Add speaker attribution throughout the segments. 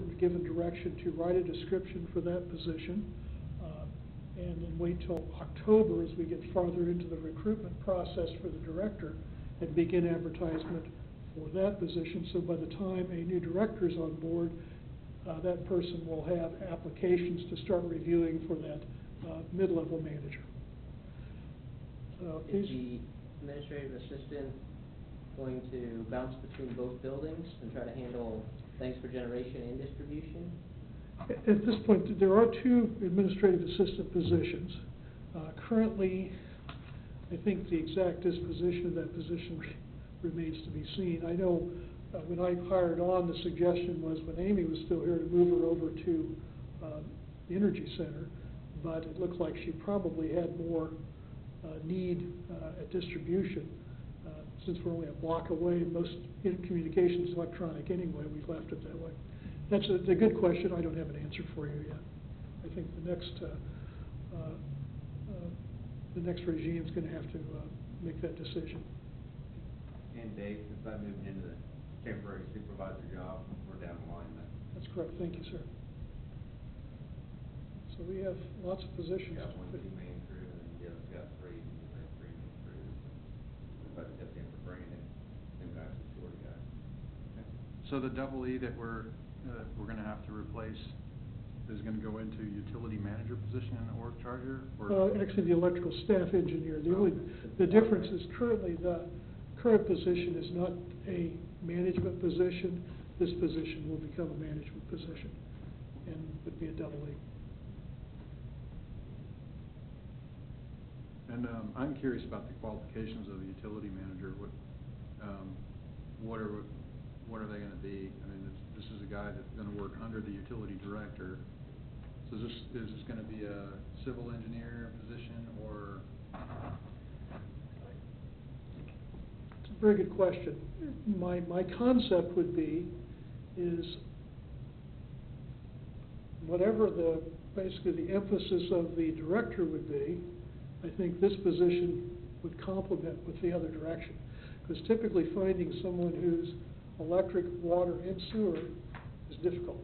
Speaker 1: been given direction to write a description for that position. uh, And then wait till October as we get farther into the recruitment process for the director and begin advertisement for that position. So by the time a new director is on board, uh, that person will have applications to start reviewing for that uh, mid-level manager. So
Speaker 2: Is the administrative assistant going to bounce between both buildings and try to handle things for generation and distribution?
Speaker 1: at at this point, there are two administrative assistant positions. Uh, Currently, I think the exact disposition of that position remains to be seen. I know uh, when I hired on, the suggestion was when Amy was still here to move her over to um, the Energy Center, but it looked like she probably had more uh, need uh, at distribution. Since we're only a block away, most in- is electronic anyway, we've left it that way. That's a, a good question, I don't have an answer for you yet. I think the next, uh, uh, uh, the next regime's gonna have to uh, make that decision.
Speaker 3: And Dave, since I moved into the temporary supervisor job, we're down the line now.
Speaker 1: That's correct, thank you, sir. So we have lots of positions.
Speaker 3: Got
Speaker 1: to
Speaker 3: one
Speaker 1: fit.
Speaker 3: two-man crew, and the other's got three, and we have three-man crews. But that's him for bringing in, them guys, the shorter guys.
Speaker 4: So the double E that we're, uh, we're gonna have to replace is gonna go into utility manager position in the org charger? or-
Speaker 1: Uh, actually, the electrical staff engineer, the only, the difference is currently, the current position is not a management position. This position will become a management position and would be a double E.
Speaker 4: And, um, I'm curious about the qualifications of the utility manager, what, um, what are, what are they gonna be? I mean, this, this is a guy that's gonna work under the utility director. So is this, is this gonna be a civil engineer position, or,
Speaker 1: It's a very good question. My, my concept would be, is whatever the, basically the emphasis of the director would be, I think this position would complement with the other direction. Because typically finding someone who's electric, water, and sewer is difficult.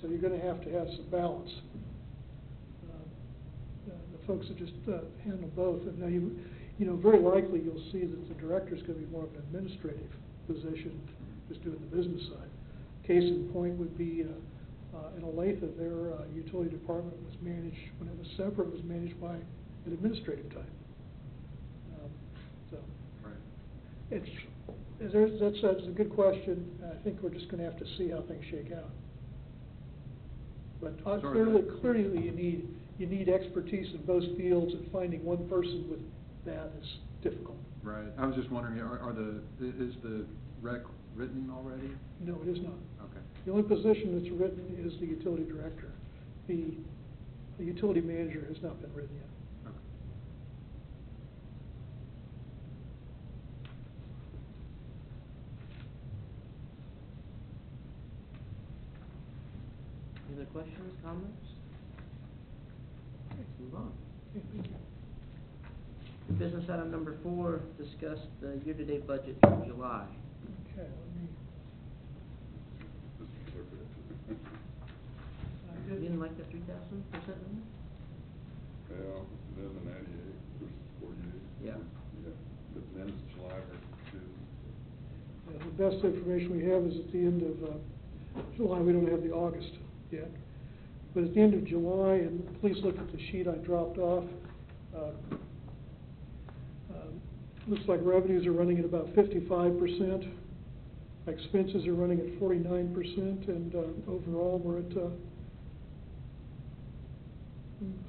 Speaker 1: So you're gonna have to have some balance. Uh, The folks that just uh, handle both, and now you, you know, very likely you'll see that the director is gonna be more of an administrative position, just doing the business side. Case in point would be, uh, in Olathe, their uh, utility department was managed, when it was separate, it was managed by an administrative type. Um, So,
Speaker 4: right?
Speaker 1: it's, there's, that's, that's a good question, I think we're just gonna have to see how things shake out. But uh, clearly, clearly you need, you need expertise in both fields, and finding one person with that is difficult.
Speaker 4: Right, I was just wondering, are, are the, is the rec written already?
Speaker 1: No, it is not.
Speaker 4: Okay.
Speaker 1: The only position that's written is the utility director. The, the utility manager has not been written yet.
Speaker 4: Okay.
Speaker 2: Any other questions, comments? Let's move on.
Speaker 1: Okay, thank you.
Speaker 2: Business item number four, discuss the year-to-date budget for July.
Speaker 1: Okay, let me, I
Speaker 2: You
Speaker 1: did-
Speaker 2: didn't like the three thousand percent number?
Speaker 5: Well, then the ninety-eight versus forty-eight.
Speaker 2: Yeah.
Speaker 5: Yeah, but then it's July versus June.
Speaker 1: Yeah, The best information we have is at the end of uh, July, we don't have the August yet. But at the end of July, and please look at the sheet I dropped off, uh, um, looks like revenues are running at about fifty-five percent. Expenses are running at forty-nine percent, and uh, overall, we're at, uh,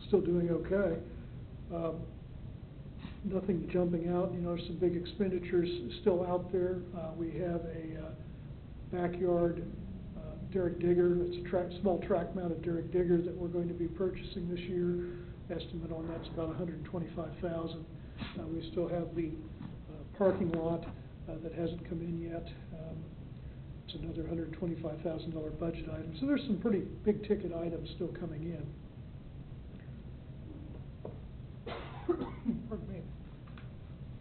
Speaker 1: still doing okay. Um, nothing jumping out, you know, some big expenditures still out there. Uh, we have a, uh, backyard, uh, derrick digger, it's a track, small track mounted derrick digger that we're going to be purchasing this year. Estimate on that's about hundred and twenty-five thousand. Uh, we still have the, uh, parking lot, uh, that hasn't come in yet. Um, It's another hundred and twenty-five thousand dollar budget item. So there's some pretty big ticket items still coming in. Pardon me.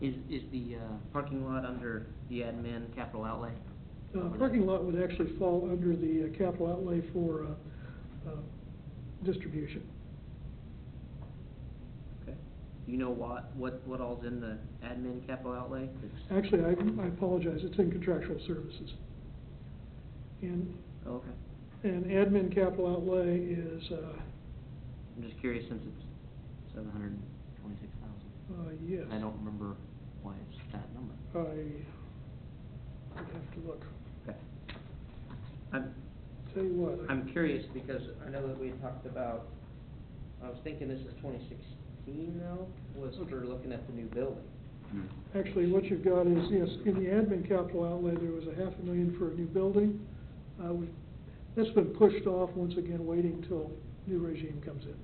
Speaker 2: Is, is the, uh, parking lot under the admin capital outlay?
Speaker 1: Uh, parking lot would actually fall under the uh, capital outlay for, uh, uh, distribution.
Speaker 2: Okay. Do you know what, what, what all's in the admin capital outlay?
Speaker 1: Actually, I, I apologize, it's in contractual services. And,
Speaker 2: Oh, okay.
Speaker 1: and admin capital outlay is, uh,
Speaker 2: I'm just curious since it's seven hundred and twenty-six thousand.
Speaker 1: uh, yes.
Speaker 2: I don't remember why it's that number.
Speaker 1: I would have to look.
Speaker 2: Okay. I'm,
Speaker 1: Tell you what. I-
Speaker 2: I'm curious because I know that we had talked about, I was thinking this is twenty sixteen though, was for looking at the new building.
Speaker 1: Actually, what you've got is, yes, in the admin capital outlay, there was a half a million for a new building. Uh, we, that's been pushed off, once again, waiting till new regime comes in.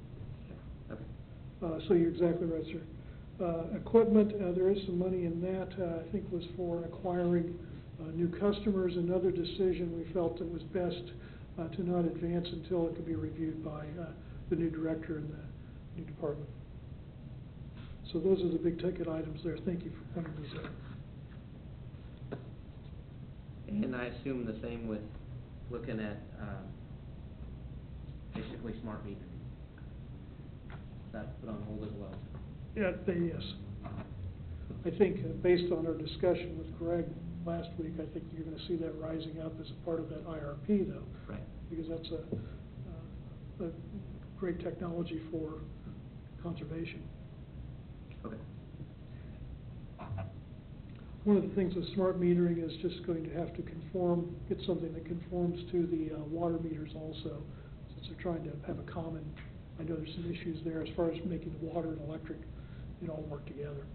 Speaker 2: Okay.
Speaker 1: Uh, so you're exactly right, sir. Uh, equipment, uh, there is some money in that, uh, I think was for acquiring, uh, new customers. Another decision, we felt it was best, uh, to not advance until it could be reviewed by, uh, the new director and the new department. So those are the big ticket items there. Thank you for pointing those out.
Speaker 2: And I assume the same with looking at, um, basically smart metering. That's put on hold as well.
Speaker 1: Yeah, they, yes. I think, uh, based on our discussion with Greg last week, I think you're gonna see that rising up as a part of that IRP though.
Speaker 2: Right.
Speaker 1: Because that's a, uh, a great technology for conservation.
Speaker 2: Okay.
Speaker 1: One of the things with smart metering is just going to have to conform, get something that conforms to the, uh, water meters also, since they're trying to have a common, I know there's some issues there as far as making the water and electric, you know, all work together.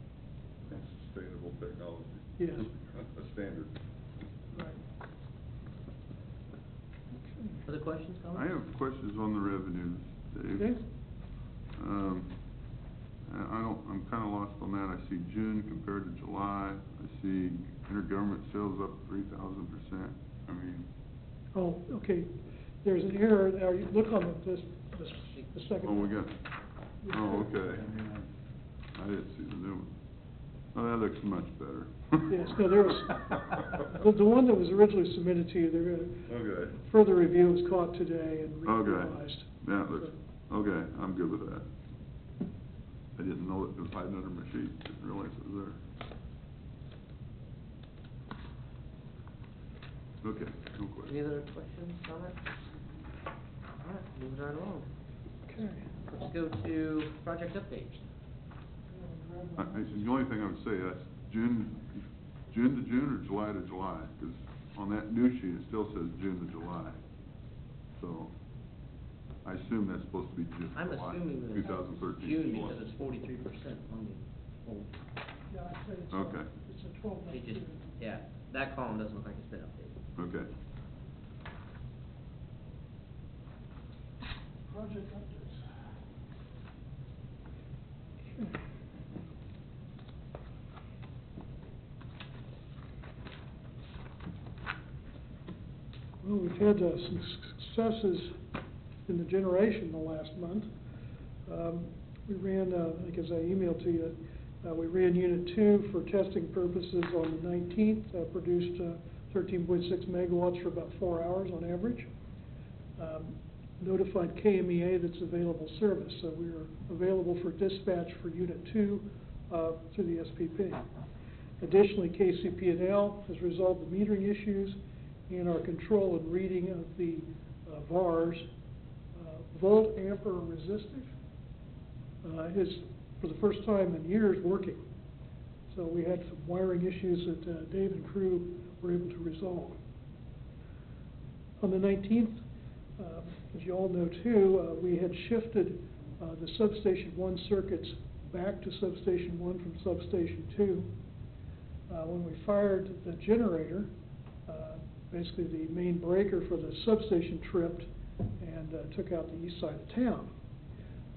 Speaker 5: Sustainable technology.
Speaker 1: Yes.
Speaker 5: A standard.
Speaker 1: Right.
Speaker 2: Other questions,
Speaker 5: I
Speaker 2: comments?
Speaker 5: have questions on the revenues, Dave.
Speaker 1: Okay,
Speaker 5: Um, I I don't, I'm kinda lost on that. I see June compared to July. I see intergovernment sales up three thousand percent. I mean,
Speaker 1: oh, okay, there's an error, there. you look on the, this, this, the second.
Speaker 5: oh, we
Speaker 1: one.
Speaker 5: got, oh, okay. I didn't see the new one. Oh, that looks much better.
Speaker 1: Yes, no, there was, the, the one that was originally submitted to you, they're gonna,
Speaker 5: Okay.
Speaker 1: further review was caught today and
Speaker 5: Okay.
Speaker 1: revised.
Speaker 5: That looks, okay, I'm good with that. I didn't know it was hiding under my sheet, didn't realize it was there. Okay, no
Speaker 2: Any
Speaker 5: question.
Speaker 2: other questions, comments? All right, moving right along.
Speaker 1: Okay.
Speaker 2: Let's go to project update.
Speaker 5: I, I, the only thing I would say, that's June, June to June or July to July? Because on that new sheet, it still says June to July. So, I assume that's supposed to be June,
Speaker 2: I'm
Speaker 5: July,
Speaker 2: assuming that
Speaker 5: two thousand thirteen.
Speaker 2: June because it's forty-three percent on the old.
Speaker 1: Yeah, I'd say it's,
Speaker 5: Okay.
Speaker 1: it's a twelve month
Speaker 2: It just,
Speaker 1: period.
Speaker 2: yeah, that column doesn't look like it's been updated.
Speaker 5: Okay.
Speaker 1: Project updates. Okay. Well, we've had uh, some successes in the generation the last month. Um, We ran, uh, I guess I emailed to you, uh, we ran Unit Two for testing purposes on the nineteenth, uh, produced thirteen point six megawatts for about four hours on average. Um, Notified KMEA that's available service, so we are available for dispatch for Unit Two uh, through the SPP. Additionally, KCP&L has resolved the metering issues and our control and reading of the uh, VARs, uh, volt ampere resistive, uh, is for the first time in years working. So we had some wiring issues that uh, Dave and crew were able to resolve. On the nineteenth, um, as you all know too, uh, we had shifted uh, the substation one circuits back to substation one from substation two. Uh, When we fired the generator, uh, basically the main breaker for the substation tripped and uh, took out the east side of town.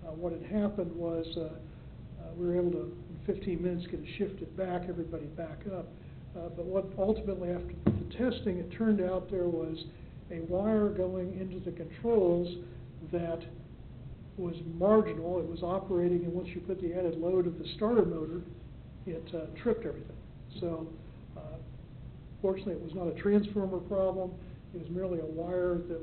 Speaker 1: Uh, What had happened was, uh, uh, we were able to, in fifteen minutes, get it shifted back, everybody back up. Uh, But what ultimately, after the testing, it turned out there was a wire going into the controls that was marginal, it was operating, and once you put the added load of the starter motor, it uh, tripped everything. So, Fortunately, it was not a transformer problem, it was merely a wire that